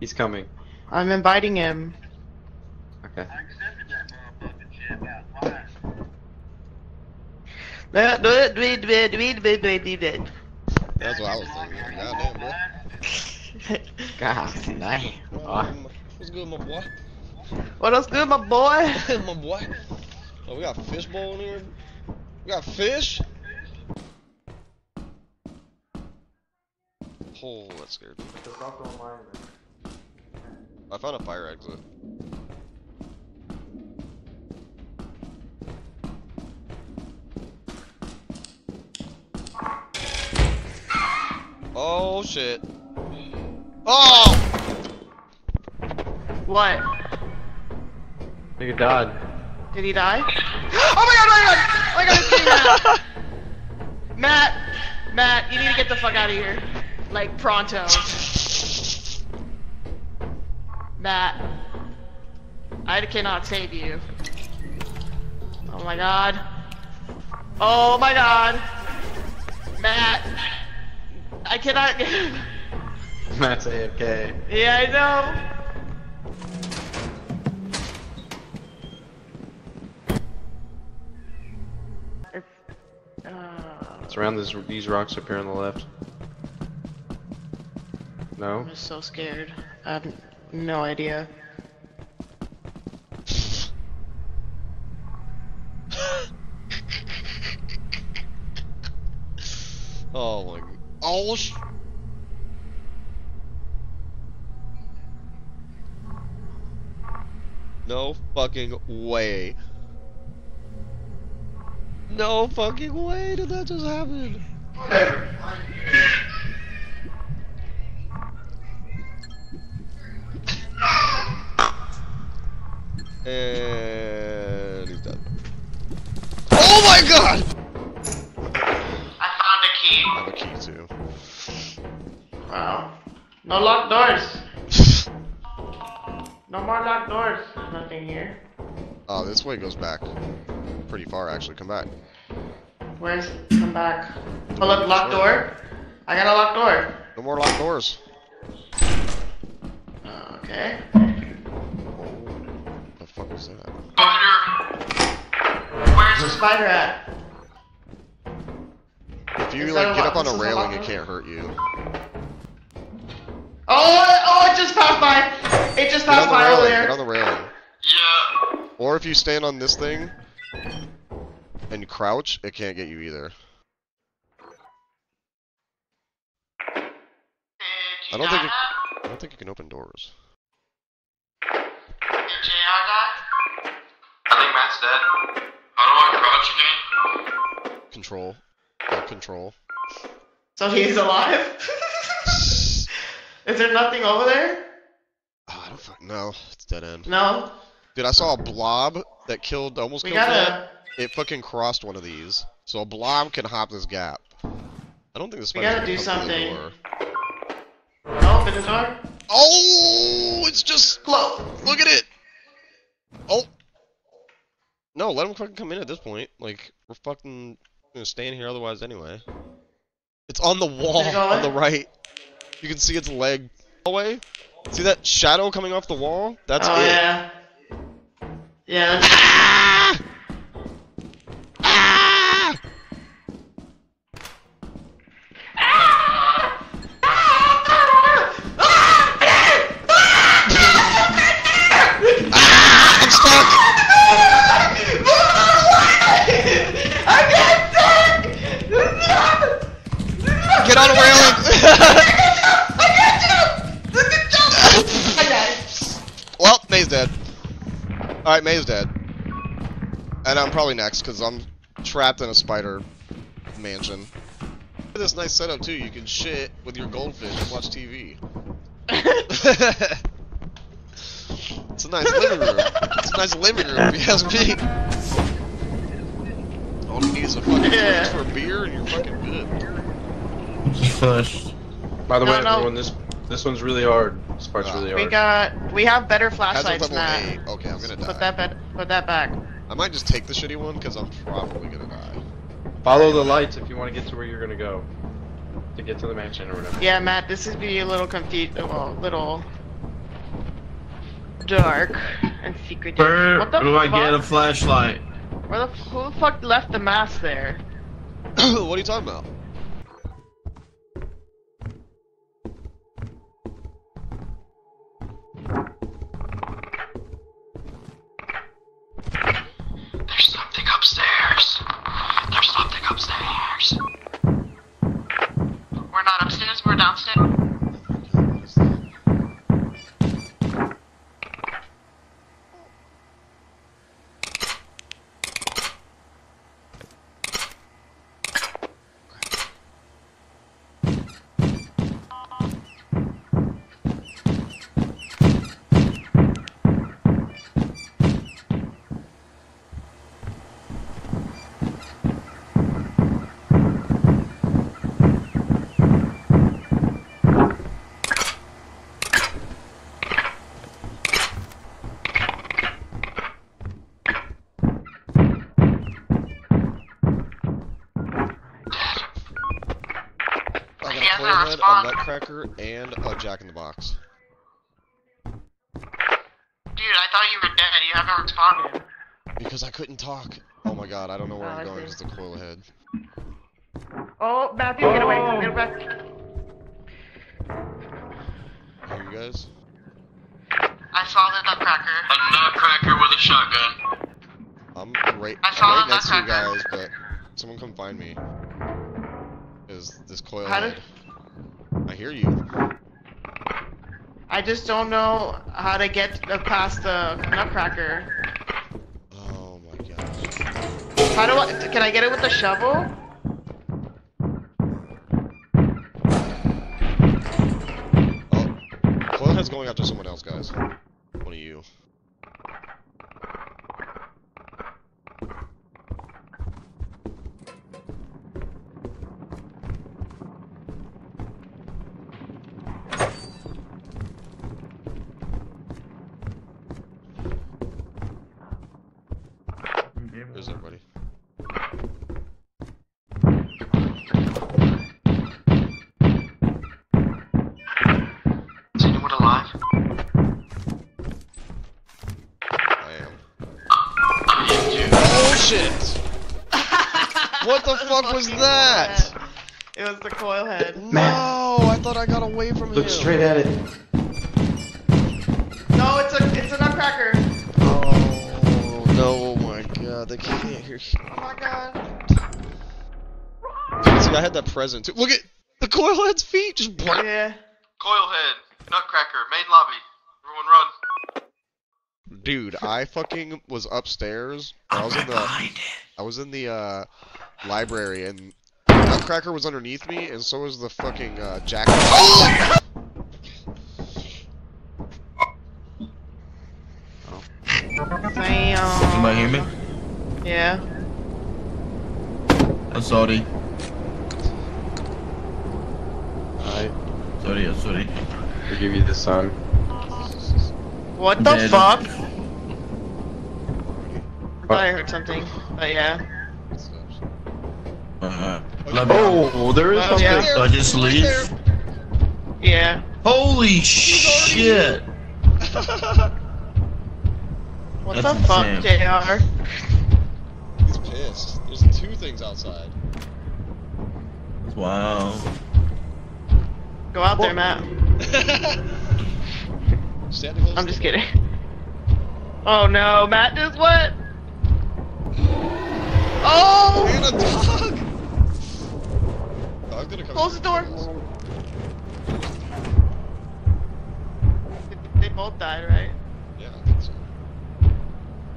He's coming. I'm inviting him. Okay. Uh. That's what I was thinking. Goddamn, bro. God damn. Um, What's good, my boy? What else good, my boy? my boy. Oh, we got fishbowl in here. We got fish. Oh, that scared me. I found a fire exit. Oh shit. Oh! What? Nigga died. Did he die? Oh my god, oh my god! Oh my god, it's Matt! Matt! Matt, you need to get the fuck out of here. Like, pronto. Matt. I cannot save you. Oh my god. Oh my god. Matt. I cannot Matt's AFK. Yeah, I know. It's, around this, these rocks up here on the left. No? I'm just so scared. I have no idea. Oh my. god. Oh sh. No fucking way. No fucking way did that just happen. And he's dead. Oh my god! I found a key. I have a key too. Wow. No locked doors. No more locked doors. There's nothing here. Oh, this way goes back. Pretty far, actually. Come back. Where's? Come back. Oh look, locked door. I got a locked door. No more locked doors. Okay. Was that? Where's the spider at? If you Is like get up on a railing, it can't hurt you. Oh, oh, it just passed by. It just passed by railing. there. Get on the railing. Yeah. Or if you stand on this thing and crouch, it can't get you either. I don't think it, I don't think you can open doors. Think Matt's dead. How do I crouch again? Control. Yeah, control. So he's alive? Is there nothing over there? Oh, I don't fucking know. It's dead end. No. Dude, I saw a blob that killed, almost We killed Matt. gotta. It fucking crossed one of these. So a blob can hop this gap. I don't think this We spider gotta do come through the something. Oh, open the door. Oh, it's just Close. look at it. Oh, no, let him fucking come in at this point. Like we're fucking gonna stand here otherwise anyway. It's on the wall Did it go on the right. You can see its leg away. See that shadow coming off the wall? That's oh it. yeah. Yeah. Ah! I got Get on the railing. I got you. Look at you. I got it. well, May's dead. All right, May's dead. And I'm probably next because I'm trapped in a spider mansion. Look at this nice setup too. You can shit with your goldfish and watch TV. it's a nice living room. It's a nice living room, if you ask me. All you need is a fucking Yeah. fridge for a beer and you're fucking good. Just finished. By the No, way, no. everyone, this this one's really hard. This part's Ah. really We got. We have better flashlights level now. Okay, I'm gonna die. Put that bed. Put that back. I might just take the shitty one because I'm probably gonna die. Follow the lights if you want to get to where you're gonna go. To get to the mansion or whatever. Yeah, Matt. This is be a little confused. Well, little. dark and secretive. Where what the do I get a flashlight? Where the who the fuck left the mask there? what are you talking about? There's something upstairs. There's something upstairs. We're not upstairs. We're downstairs. A hasn't coil head, a nutcracker, and a jack in the box. Dude, I thought you were dead. You haven't responded. Because I couldn't talk. Oh my god, I don't know where Oh, I I'm going. see. It's the coil head. Oh, Matthew, get away. Get back. Here, you guys. I saw the nutcracker. A nutcracker with a shotgun. I'm right, I saw I'm right the next to you guys, but someone come find me. Is this coil How head? Hear you. I just don't know how to get past the nutcracker. Oh my gosh. How do I? Can I get it with the shovel? Oh, coil head's going after someone else, guys. One of you. Fuck was that? It was the coil head. No, I thought I got away from him. Look straight at it. No, it's a it's a nutcracker. Oh no! Oh my god! They can't hear. Oh my god. See, I had that present too. Look at the coil head's feet just. Blank. Yeah. Coil head, nutcracker, main lobby. Everyone run. Dude, I fucking was upstairs. I was in the. I was in the uh, library and Nutcracker was underneath me, and so was the fucking uh, Jack. Oh! Damn. Anybody hear me? Yeah. Uh, sorry. I Sorry, uh, sorry. forgive you the sun. What the Dead. fuck? I thought I heard something. But yeah. Uh, love you. Oh, there is something. yeah. So I just leave? Yeah. Holy shit! What That's the fuck, insane. JR? He's pissed. There's two things outside. Wow. Go out there, Matt. Standing close I'm just kidding. Oh no, Matt just what? Oh! And a dog. Dog didn't come. Close the door. They both died, right? Yeah, I think so.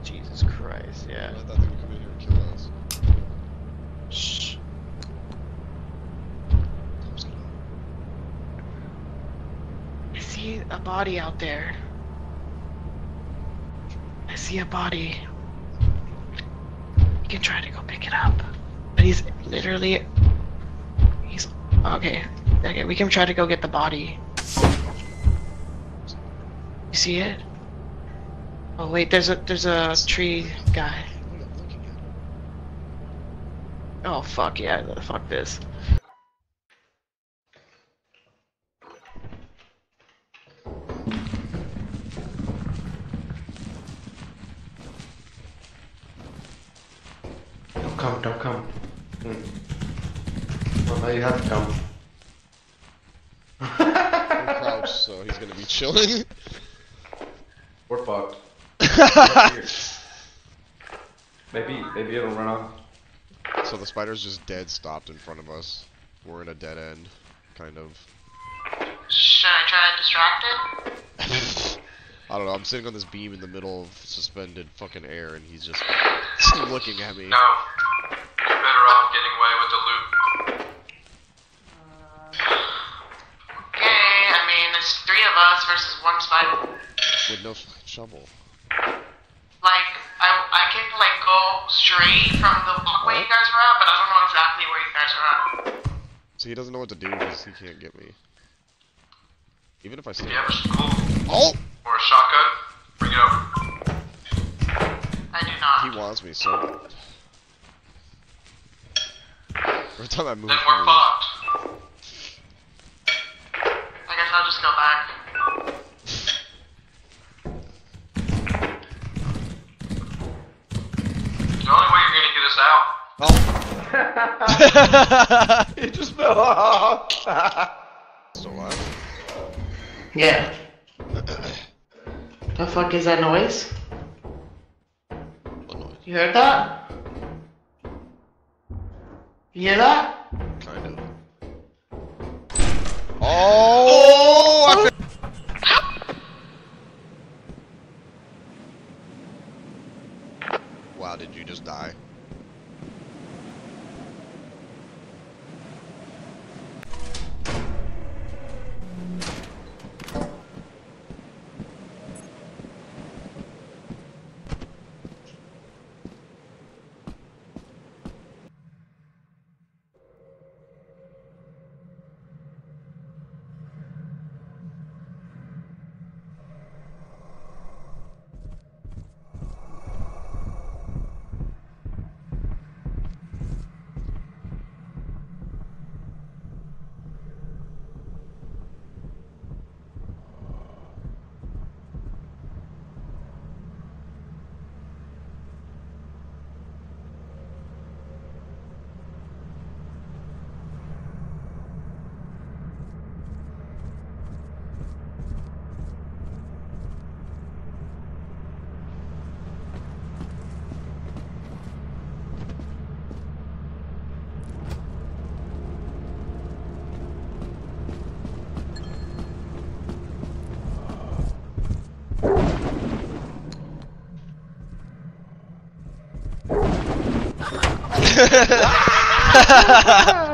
Jesus Christ, yeah. I thought they would come in here and kill us. Shh. Close it up. I see a body out there. I see a body. You can try to go pick it up. But he's literally. Okay. Okay, we can try to go get the body. You see it? Oh wait, there's a there's a tree guy. Oh fuck yeah, fuck this. come, don't come. Hmm. Well, now you have to come. I'm so he's gonna be chilling. We're fucked. maybe, maybe it'll run off. so the spider's just dead stopped in front of us. We're in a dead end, kind of. Should I try to distract it? I don't know, I'm sitting on this beam in the middle of suspended fucking air and he's just, just looking at me. No. Us versus one spider. With no shovel. Like, I, I can, like, go straight from the walkway you guys were at, but I don't know exactly where you guys are at. So he doesn't know what to do because he can't get me. Even if I stay. a school Oh! or a shotgun? Bring it over. I do not. He wants me so bad. Every time I move, Then we're fucked. I guess I'll just go back. The only way you're gonna get us out It just fell off. Still alive? Yeah. the fuck is that noise? What noise? You heard that? You hear that? Kind of. Oh! ah!